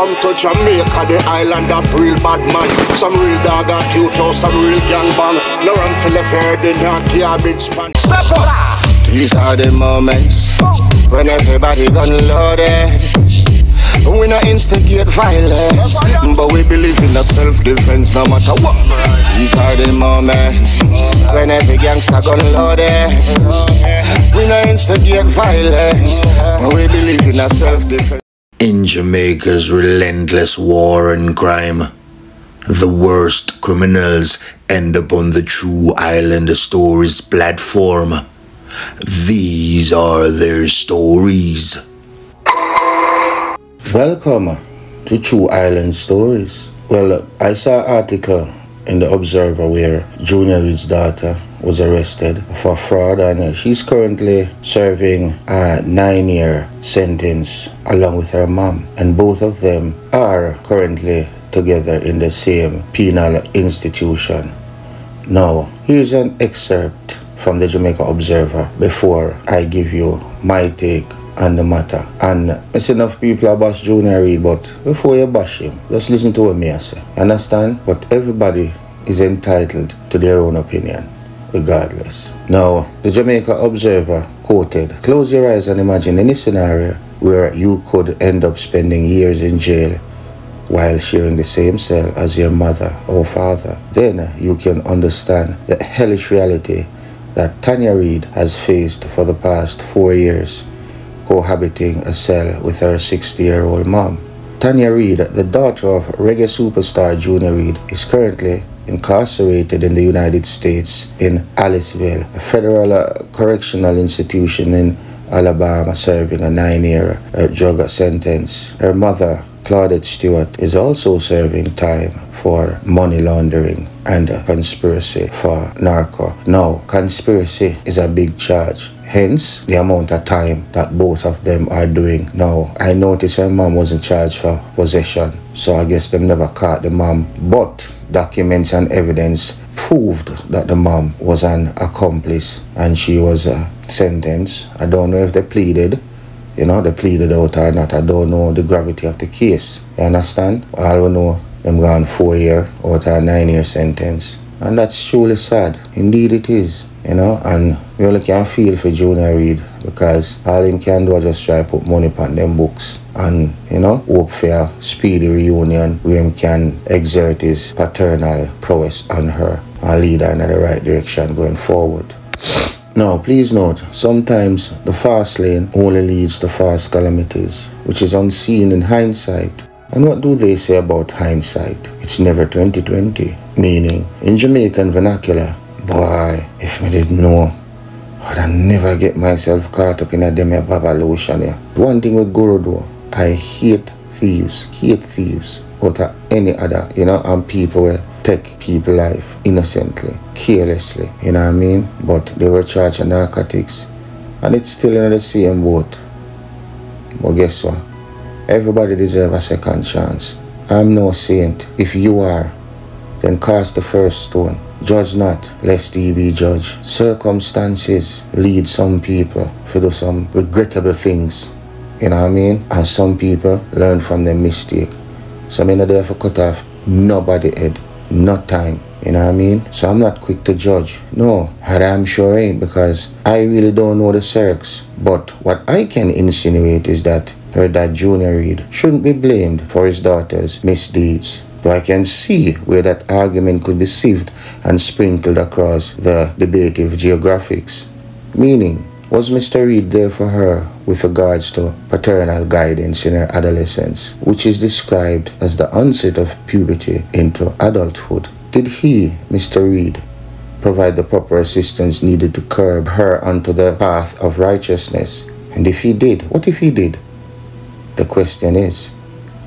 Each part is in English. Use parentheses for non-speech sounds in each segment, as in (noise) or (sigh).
come to Jamaica, the island of real bad man. Some real dog at you, oh, some real gang bang. No run for the fair, the not garbage pan. Step up! These are the moments when everybody gun loaded. We not instigate violence, but we believe in the self-defense no matter what. These are the moments when every gangster gun loaded. We not instigate violence, but we believe in the self-defense. In Jamaica's relentless war and crime, the worst criminals end up on the True Island Stories platform. These are their stories. Welcome to True Island Stories. Well, I saw an article in the Observer where Junior Reid's daughter was arrested for fraud and uh, she's currently serving a nine-year sentence along with her mom and both of them are currently together in the same penal institution. Now, here's an excerpt from the Jamaica Observer before I give you my take on the matter. And I see enough people are bash Junior Reid, but before you bash him, just listen to what me I say. Understand? But everybody is entitled to their own opinion, regardless. Now, the Jamaica Observer quoted, Close your eyes and imagine any scenario where you could end up spending years in jail while sharing the same cell as your mother or father. Then you can understand the hellish reality that Tanya Reid has faced for the past four years cohabiting a cell with her 60-year-old mom. Tanya Reid, the daughter of reggae superstar Junior Reid, is currently incarcerated in the United States in Aliceville, a federal uh, correctional institution in Alabama, serving a nine-year uh, drug sentence. Her mother, Claudette Stewart, is also serving time for money laundering and a conspiracy for narco. Now, conspiracy is a big charge hence the amount of time that both of them are doing now. I noticed her mom was in charge for possession, so I guess them never caught the mom. But documents and evidence proved that the mom was an accomplice and she was uh, sentenced. I don't know if they pleaded, you know, they pleaded out or not. I don't know the gravity of the case. You understand? All we know, them gone four year out of a nine year sentence. And that's truly sad. Indeed it is you know, and we really can feel for Junior Reid because all him can do is just try put money on them books and, you know, hope for a speedy reunion where him can exert his paternal prowess on her and lead her in the right direction going forward. (sniffs) Now, please note, sometimes the fast lane only leads to fast calamities, which is unseen in hindsight. And what do they say about hindsight? It's never 2020, meaning in Jamaican vernacular, Boy, if me did know, I'd never get myself caught up in a demi baba lotion. One thing with Guru I hate thieves, hate thieves out of any other, you know, and people will take people life innocently, carelessly, you know what I mean? But they were charged narcotics and it's still in the same boat. But guess what? Everybody deserves a second chance. I'm no saint. If you are, then cast the first stone. Judge not, lest ye be judged. Circumstances lead some people to do some regrettable things. You know what I mean? And some people learn from their mistake. So I'm not there for cut off nobody head, no time. You know what I mean? So I'm not quick to judge. No, I'm sure ain't because I really don't know the circs. But what I can insinuate is that her dad Junior Reid shouldn't be blamed for his daughter's misdeeds. Though I can see where that argument could be sieved and sprinkled across the debative geographics. Meaning, was Mr. Reid there for her with regards to paternal guidance in her adolescence, which is described as the onset of puberty into adulthood? Did he, Mr. Reid, provide the proper assistance needed to curb her onto the path of righteousness? And if he did, what if he did? The question is,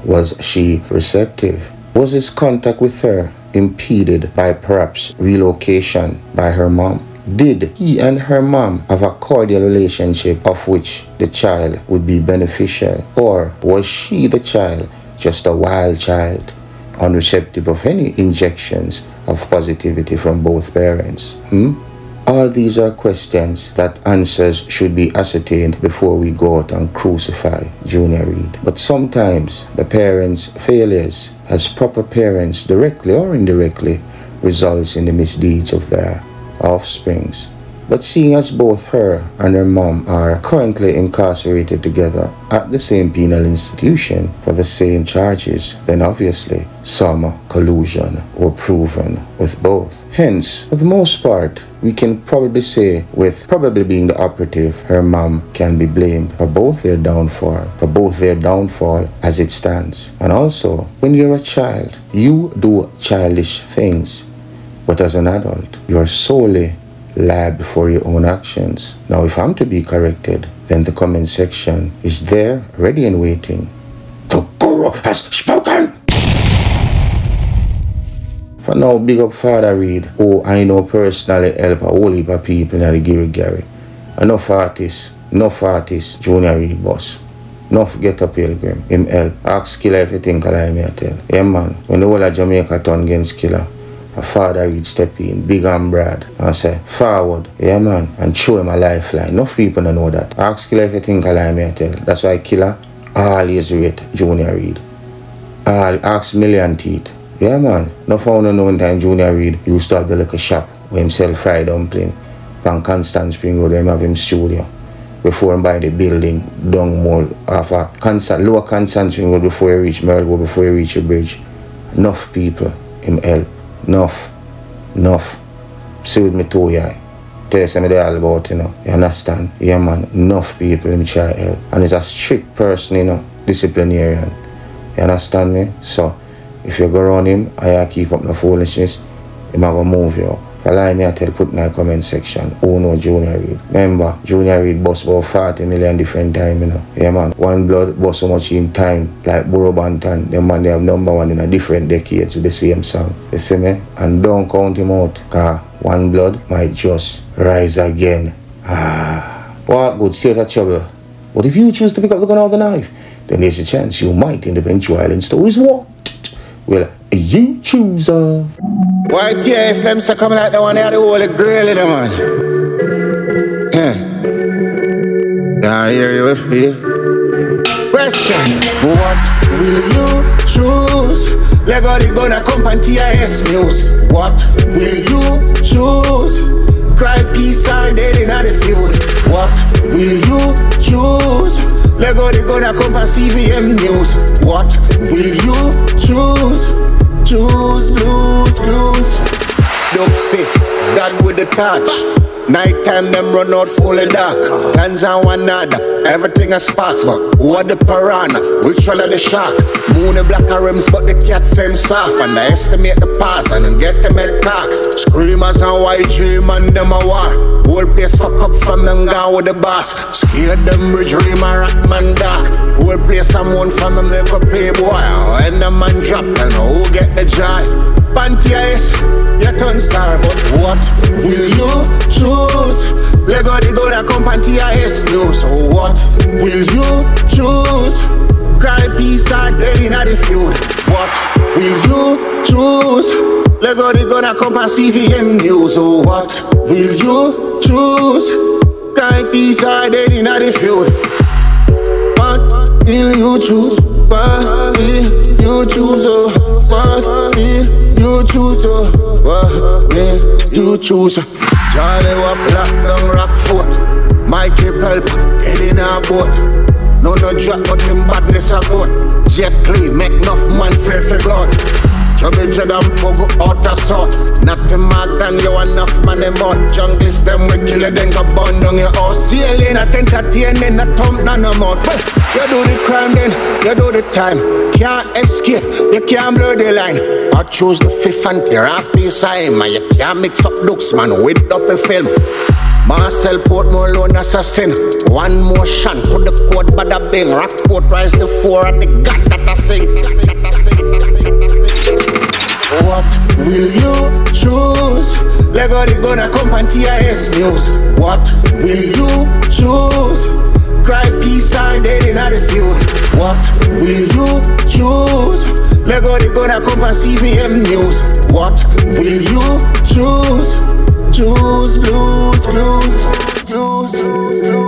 was she receptive? Was his contact with her impeded by perhaps relocation by her mom? Did he and her mom have a cordial relationship of which the child would be beneficial? Or was she, the child, just a wild child, unreceptive of any injections of positivity from both parents? Hmm? All these are questions that answers should be ascertained before we go out and crucify Junior Reid. But sometimes the parents' failures as proper parents directly or indirectly results in the misdeeds of their offsprings. But seeing as both her and her mom are currently incarcerated together at the same penal institution for the same charges, then obviously some collusion were proven with both. Hence, for the most part, we can probably say, with probably being the operative, her mom can be blamed for both their downfall, for both their downfall as it stands. And also, when you're a child, you do childish things. But as an adult, you are solely liable for your own actions. Now, if I'm to be corrected, then the comment section is there, ready and waiting. The Guru has spoken! For now, big up Father Reid, who oh, I know personally help a whole heap of people in the Gary Gary. Enough artists, enough artists, Junior Reid boss. Enough get a pilgrim, him help. Ask Killer if you think I me I tell. Yeah man, when the whole of Jamaica turn against Killer, a father Reid step in, big and broad, and say, forward, yeah man, and show him a lifeline. Enough people don't know that. Ask Killer if you think I me I tell. That's why Killer always rate Junior Reid. All ask Million Teeth. Yeah, man. No found no one time Junior Reid used to have the little shop where him sell fried dumpling. On Constant Spring Road, him have him studio. Before him buy the building, down more off a constant, lower Constant Road before he reach Merle before he reach the bridge. Enough people, him help. Enough. Enough. See with me too, yeah. Tell you something all about, you know. You understand? Yeah, man. Enough people him try help. And he's a strict person, you know. Disciplinarian. You understand me? So, if you go around him you keep up the foolishness, he might go move you. If lie me, I tell put in the comment section. Oh no, Junior Reid. Remember, Junior Reid bust about 40 million different time, you know. Yeah man, one blood boss so much in time, like Burro Banton. Them man they have number one in a different decades with the same song. You see me? And don't count him out, cause one blood might just rise again. Ah. What good state of trouble. But if you choose to pick up the gun or the knife, then there's a chance you might in the Venture Island stories what? Well, you choose uh Why yes, them say come like the one that the whole girl in the man. Huh. Now hear you with me. Question, what will you choose? Lego the gonna come on TIS news. What will you choose? Cry peace or dead in the field. What will you choose? Lego the gonna come on CVM news. What will you choose? Choose, lose, lose. Don't say God with the touch. Nighttime them run out fully dark. Guns on one another, everything a sparks. But who are the piranha? Which one are the shark? Moon and black rims, but the cat same soft. And I estimate the pass and get them head cock. Screamers and white dream and them a war. Whole place fuck up from them gone with the boss. Scared them bridge dream a rock man dark. Whole place someone from them like a playboy. When the man drop and who get the joy? Panties, you turn star, but what will you choose? Lego the gonna come Panties news. So what will you choose? Cry peace or dead in the feud. What will you choose? Lego the gonna come on CVM news. So what will you choose? Peace or dead in the feud. What will you choose? What will you choose? Oh, what will you choose? Oh, what will you choose? Charlie Wap lock down Rockfort. Mikey Pulp, head in a boat. No, no drop, but him badness a good. Jet clean, make enough man afraid for God. Chubby Jordan Pogo out of sort. Nothing mark than you enough man them out. Junglist them we kill it, then go burn down your house. Ceiling at entertaining, a thump none of mouth. Well, you do the crime then, you do the time. Can't escape, you can't blur the line. I choose the fifth and tear off the side, man. You can't mix up looks, man, with up a film. Marcel Portmore lone assassin. One motion, put the code bada bing. Rockport rise the four at the god that I sing. Will you choose? Lego the gonna come on TIS news. What will you choose? Cry peace or dead in the field. What will you choose? Lego the gonna come on CVM news. What will you choose? Choose blues, blues, blues.